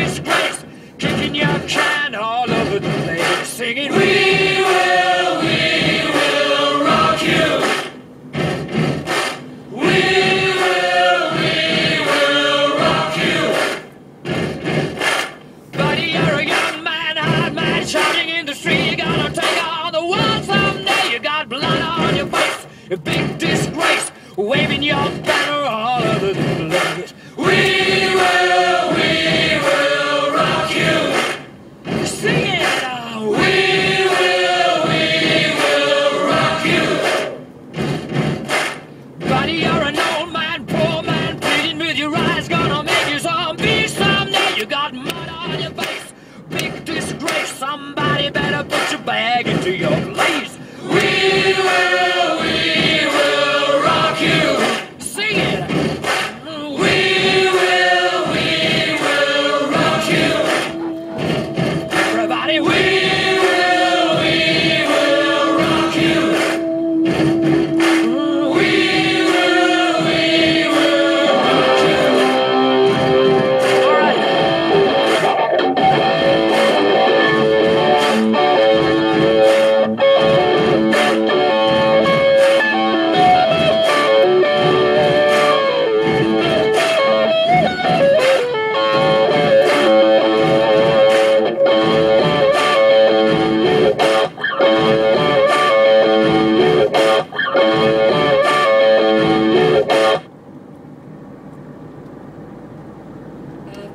this place, kicking your can all over the place, singing, We will, we will rock you. We will, we will rock you. Buddy, you're a young man, hard man, shouting in the street. You're gonna take on the world someday. You got blood on your face, a big disgrace, waving your banner. Somebody better put your bag into your place. We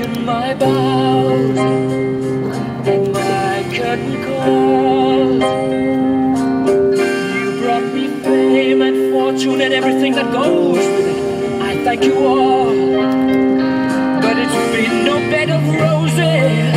broken my bowels and my curtain calls. You brought me fame and fortune and everything that goes with it. I thank you all, but it's been no bed of roses.